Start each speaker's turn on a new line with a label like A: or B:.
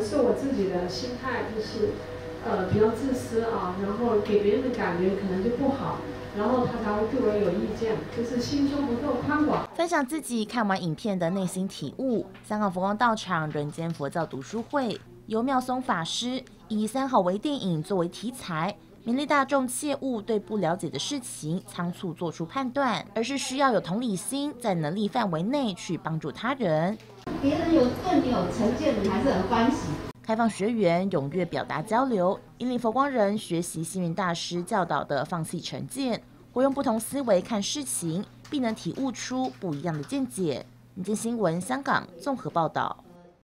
A: 能是我自己的心态就是，呃，比较自私啊，然后给别人的感觉可能就不好，然后他才会对我有意见，就是心胸不够宽广。
B: 分享自己看完影片的内心体悟。香港佛光道场人间佛教读书会，由妙松法师以三好为电影作为题材。勉励大众切勿对不了解的事情仓促做出判断，而是需要有同理心，在能力范围内去帮助他人。
C: 别人有对你有成见，你还是很欢喜。
B: 开放学员踊跃表达交流，引领佛光人学习星云大师教导的放弃成见，活用不同思维看事情，并能体悟出不一样的见解。民间新闻香港综合报道。